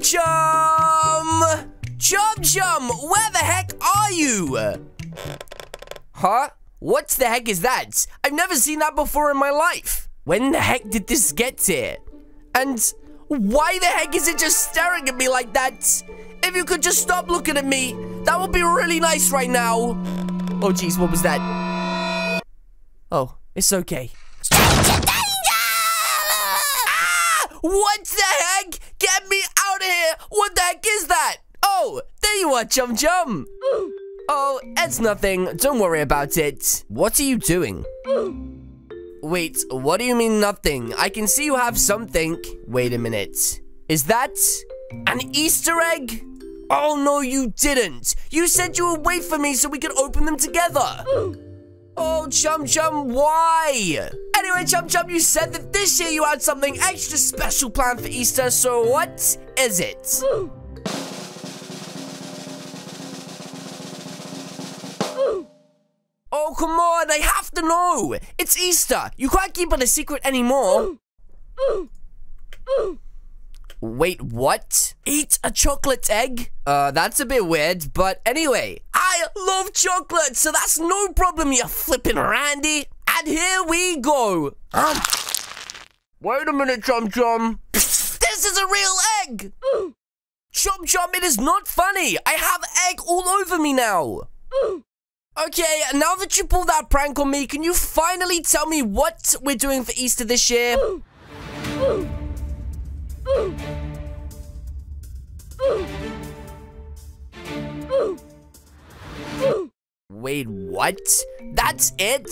Chum! Chum Chum, where the heck are you? Huh? What the heck is that? I've never seen that before in my life. When the heck did this get here? And why the heck is it just staring at me like that? If you could just stop looking at me, that would be really nice right now. Oh, jeez, what was that? Oh, it's okay. Ah! What the heck? Get me out of here! What the heck is that? Oh, there you are, Chum Chum. Oh, it's nothing. Don't worry about it. What are you doing? Wait, what do you mean nothing? I can see you have something. Wait a minute. Is that an Easter egg? Oh, no, you didn't. You said you would wait for me so we could open them together. Oh, Chum Chum, why? Anyway, Chum Chum, you said that this year you had something extra special planned for Easter, so what is it? Oh, come on, I have to know. It's Easter. You can't keep it a secret anymore. Wait, what? Eat a chocolate egg? Uh, that's a bit weird, but anyway, I love chocolate, so that's no problem, you flipping Randy. And here we go. Um, wait a minute, Chum Chum. This is a real egg. Chum Chum, it is not funny. I have egg all over me now. Okay, now that you pulled that prank on me, can you finally tell me what we're doing for Easter this year? Wait, what? That's it?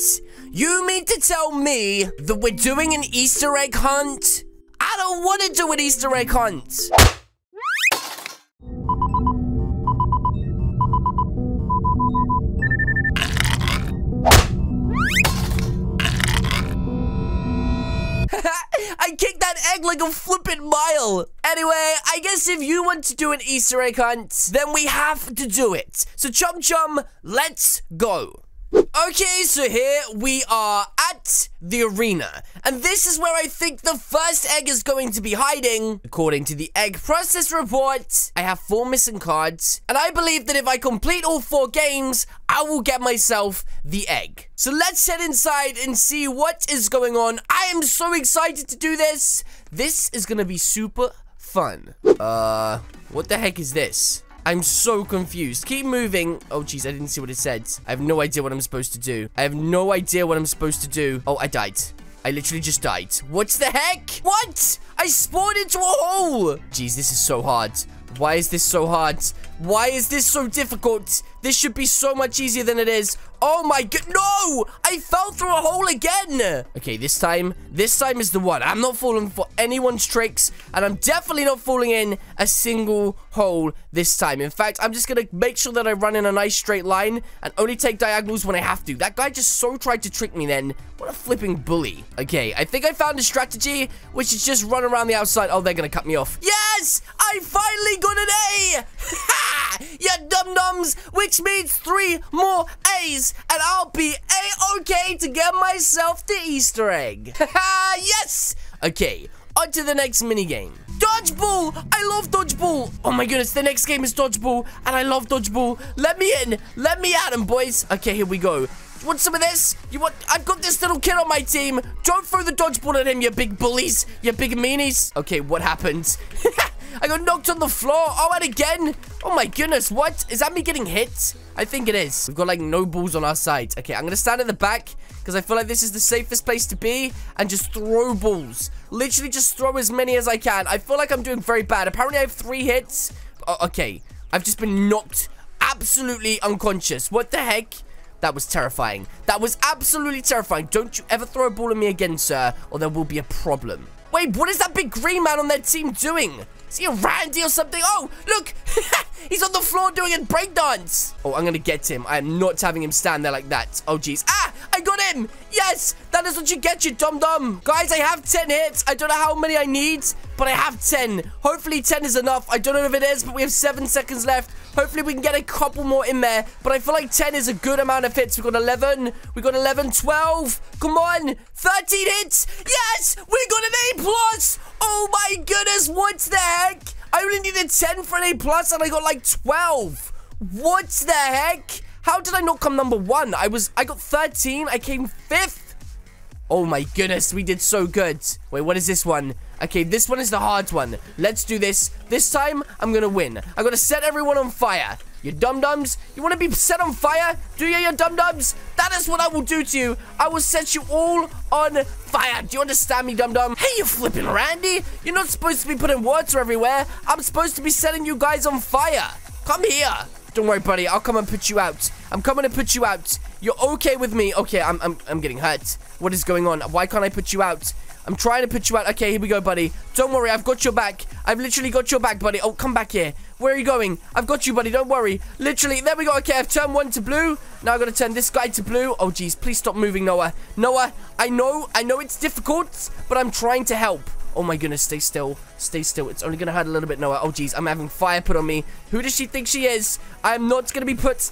You mean to tell me that we're doing an Easter egg hunt? I don't want to do an Easter egg hunt. I kicked that egg like a flippin' mile. Anyway, I guess if you want to do an Easter egg hunt, then we have to do it. So Chum Chum, let's go. Okay, so here we are at the arena. And this is where I think the first egg is going to be hiding. According to the egg process report, I have four missing cards. And I believe that if I complete all four games, I will get myself the egg. So let's head inside and see what is going on. I am so excited to do this. This is going to be super fun. Uh, what the heck is this? I'm so confused. Keep moving. Oh, jeez, I didn't see what it said. I have no idea what I'm supposed to do. I have no idea what I'm supposed to do. Oh, I died. I literally just died. What the heck? What? I spawned into a hole. Jeez, this is so hard. Why is this so hard? Why is this so difficult? This should be so much easier than it is. Oh my god, no! I fell through a hole again! Okay, this time, this time is the one. I'm not falling for anyone's tricks, and I'm definitely not falling in a single hole this time. In fact, I'm just gonna make sure that I run in a nice straight line, and only take diagonals when I have to. That guy just so tried to trick me then. What a flipping bully. Okay, I think I found a strategy, which is just run around the outside. Oh, they're gonna cut me off. Yes! I finally got an A! Ha! you dum-dums! Which means three more A's, and I'll be A-okay to get myself the Easter egg. yes! Okay, on to the next minigame. Dodgeball! I love dodgeball! Oh my goodness, the next game is dodgeball, and I love dodgeball. Let me in. Let me at him, boys. Okay, here we go. You Want some of this? You want? I've got this little kid on my team. Don't throw the dodgeball at him, you big bullies. You big meanies. Okay, what happened? I got knocked on the floor. Oh, and again. Oh my goodness, what? Is that me getting hit? I think it is. We've got like no balls on our side. Okay, I'm going to stand in the back because I feel like this is the safest place to be and just throw balls. Literally just throw as many as I can. I feel like I'm doing very bad. Apparently I have three hits. Oh, okay, I've just been knocked absolutely unconscious. What the heck? That was terrifying. That was absolutely terrifying. Don't you ever throw a ball at me again, sir, or there will be a problem. Wait, what is that big green man on their team doing? Is he a Randy or something? Oh, look! He's on the floor doing a breakdance! Oh, I'm gonna get him. I am not having him stand there like that. Oh, jeez. Ah! I got him! Yes! That is what you get, you dum-dum! Guys, I have 10 hits. I don't know how many I need, but I have 10. Hopefully 10 is enough. I don't know if it is, but we have 7 seconds left. Hopefully we can get a couple more in there. But I feel like 10 is a good amount of hits. We've got 11. We've got 11, 12. Come on. 13 hits. Yes! We got an A+. plus. Oh my goodness. What the heck? I only needed 10 for an A plus and I got like 12. What the heck? How did I not come number one? I was, I got 13. I came fifth. Oh my goodness, we did so good. Wait, what is this one? Okay, this one is the hard one. Let's do this. This time, I'm gonna win. I'm gonna set everyone on fire. You dum-dums, you wanna be set on fire? Do you, you dum-dums? That is what I will do to you. I will set you all on fire. Do you understand me, dum-dum? Hey, you flipping Randy. You're not supposed to be putting water everywhere. I'm supposed to be setting you guys on fire. Come here. Don't worry, buddy. I'll come and put you out. I'm coming to put you out. You're okay with me. Okay, I'm, I'm, I'm getting hurt. What is going on? Why can't I put you out? I'm trying to put you out. Okay, here we go, buddy. Don't worry, I've got your back. I've literally got your back, buddy. Oh, come back here. Where are you going? I've got you, buddy. Don't worry. Literally, there we go. Okay, I've turned one to blue. Now I'm going to turn this guy to blue. Oh, jeez. Please stop moving, Noah. Noah, I know, I know it's difficult, but I'm trying to help. Oh my goodness, stay still. Stay still. It's only gonna hurt a little bit, Noah. Oh jeez, I'm having fire put on me. Who does she think she is? I am not gonna be put...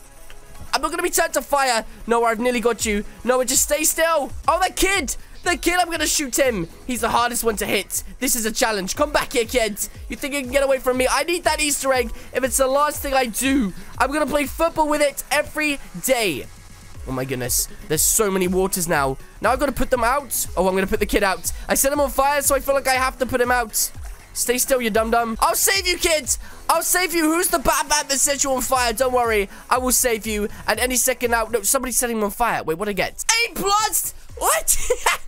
I'm not gonna be turned to fire. Noah, I've nearly got you. Noah, just stay still. Oh, that kid! The kid, I'm gonna shoot him. He's the hardest one to hit. This is a challenge. Come back here, kids. You think you can get away from me? I need that Easter egg. If it's the last thing I do, I'm gonna play football with it every day. Oh my goodness. There's so many waters now. Now I've got to put them out. Oh, I'm going to put the kid out. I set him on fire, so I feel like I have to put him out. Stay still, you dum-dum. I'll save you, kids. I'll save you. Who's the bad man that set you on fire? Don't worry. I will save you. And any second now. No, somebody's setting him on fire. Wait, what I get? A plus. What?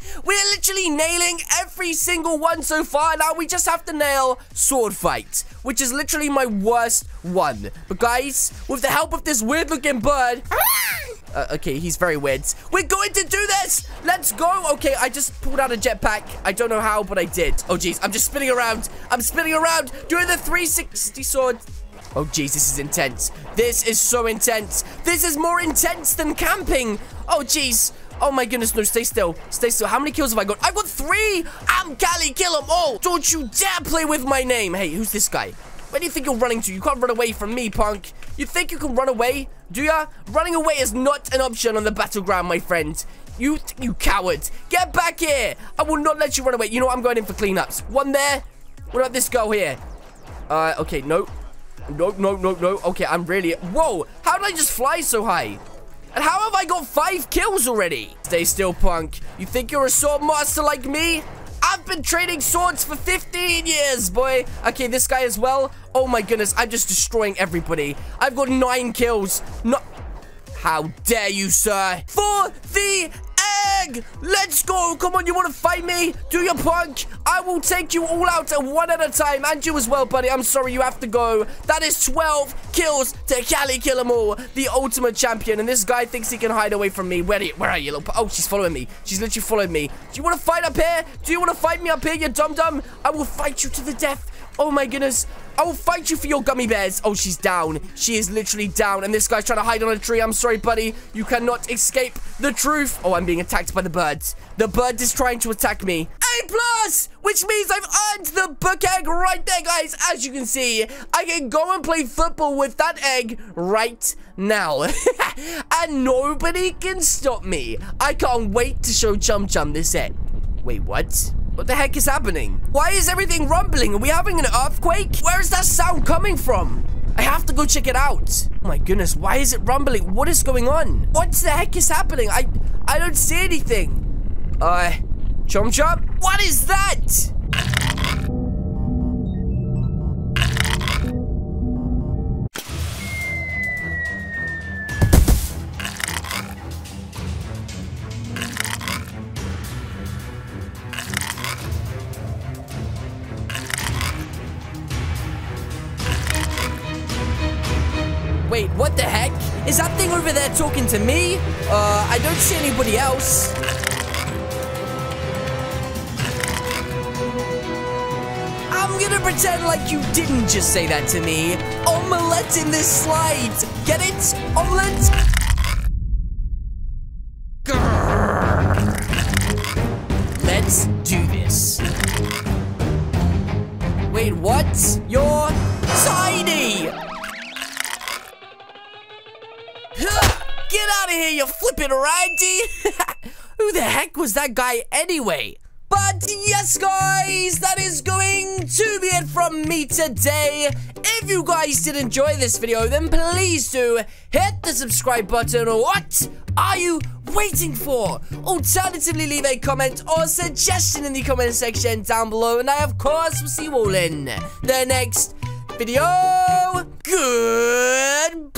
We're literally nailing every single one so far. Now we just have to nail sword fight, which is literally my worst one. But guys, with the help of this weird looking bird... Ah! Uh, okay, he's very weird. We're going to do this! Let's go! Okay, I just pulled out a jetpack. I don't know how, but I did. Oh, jeez. I'm just spinning around. I'm spinning around, doing the 360 sword. Oh, jeez, this is intense. This is so intense. This is more intense than camping. Oh, jeez. Oh my goodness, no, stay still. Stay still. How many kills have I got? I got three! I'm Callie, kill them all! Don't you dare play with my name! Hey, who's this guy? Where do you think you're running to? You can't run away from me, punk. You think you can run away? Do ya? Running away is not an option on the battleground, my friend. You, you coward. Get back here. I will not let you run away. You know what? I'm going in for cleanups. One there. What about this girl here? Uh, okay, no. No, no, no, no. Okay, I'm really... Whoa, how did I just fly so high? And how have I got five kills already? Stay still, punk. You think you're a sword master like me? I've been trading swords for 15 years, boy. Okay, this guy as well. Oh my goodness, I'm just destroying everybody. I've got nine kills. No. How dare you, sir? For the Let's go! Come on, you want to fight me? Do your punk? I will take you all out one at a time. And you as well, buddy. I'm sorry you have to go. That is 12 kills to Callie Kill 'em all, the ultimate champion. And this guy thinks he can hide away from me. Where are you, where are you little... Oh, she's following me. She's literally following me. Do you want to fight up here? Do you want to fight me up here, you dum-dum? I will fight you to the death. Oh my goodness. I will fight you for your gummy bears. Oh, she's down. She is literally down. And this guy's trying to hide on a tree. I'm sorry, buddy. You cannot escape the truth. Oh, I'm being attacked by the birds. The bird is trying to attack me. A plus, which means I've earned the book egg right there, guys. As you can see, I can go and play football with that egg right now. and nobody can stop me. I can't wait to show Chum Chum this egg. Wait, what? What the heck is happening? Why is everything rumbling? Are we having an earthquake? Where is that sound coming from? I have to go check it out. Oh my goodness, why is it rumbling? What is going on? What the heck is happening? I I don't see anything. Uh, Chum Chum? What is that? Wait, what the heck? Is that thing over there talking to me? Uh, I don't see anybody else. I'm gonna pretend like you didn't just say that to me. Omelette in this slide. Get it? Omelette? Let's do this. Wait, what? You're hear you flipping around, Who the heck was that guy anyway? But yes, guys, that is going to be it from me today. If you guys did enjoy this video, then please do hit the subscribe button. What are you waiting for? Alternatively, leave a comment or suggestion in the comment section down below. And I, of course, will see you all in the next video. Goodbye!